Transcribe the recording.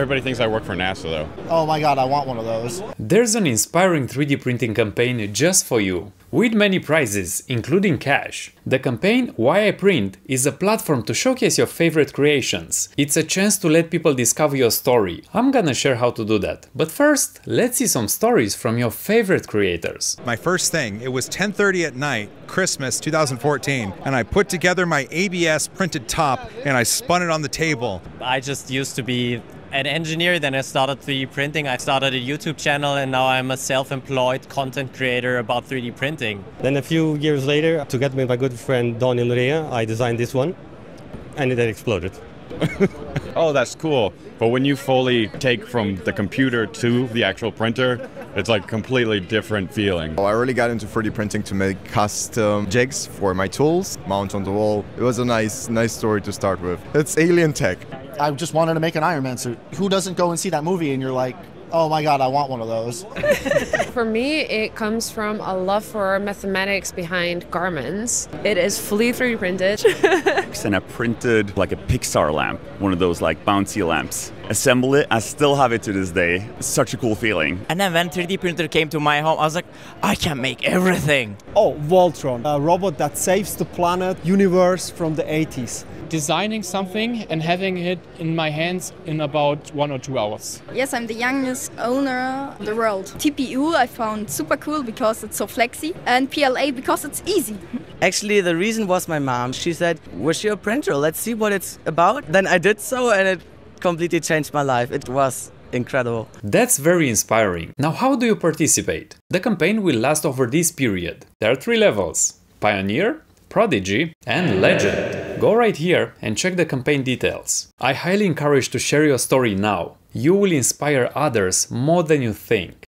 Everybody thinks I work for NASA though. Oh my god, I want one of those. There's an inspiring 3D printing campaign just for you, with many prizes, including cash. The campaign Why I Print is a platform to showcase your favorite creations. It's a chance to let people discover your story. I'm gonna share how to do that. But first, let's see some stories from your favorite creators. My first thing, it was 10:30 at night, Christmas 2014, and I put together my ABS printed top and I spun it on the table. I just used to be an engineer, then I started 3D printing. I started a YouTube channel, and now I'm a self employed content creator about 3D printing. Then a few years later, together with my good friend Daniel Norée, I designed this one, and it exploded. oh, that's cool. But when you fully take from the computer to the actual printer, it's like completely different feeling. Oh, I really got into 3D printing to make custom jigs for my tools, mount on the wall. It was a nice, nice story to start with. It's alien tech. I just wanted to make an Iron Man suit. Who doesn't go and see that movie and you're like, oh my god, I want one of those? for me, it comes from a love for mathematics behind garments. It is fully 3D printed. and I printed like a Pixar lamp, one of those like bouncy lamps. Assemble it, I still have it to this day. It's such a cool feeling. And then when 3D printer came to my home, I was like, I can make everything. Oh, Voltron, a robot that saves the planet, universe from the 80s designing something and having it in my hands in about one or two hours. Yes, I'm the youngest owner of the world. TPU I found super cool because it's so flexy and PLA because it's easy. Actually, the reason was my mom. She said, Wish you a printer, let's see what it's about. Then I did so and it completely changed my life. It was incredible. That's very inspiring. Now, how do you participate? The campaign will last over this period. There are three levels Pioneer, Prodigy, and Legend. Go right here and check the campaign details. I highly encourage to share your story now. You will inspire others more than you think.